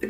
で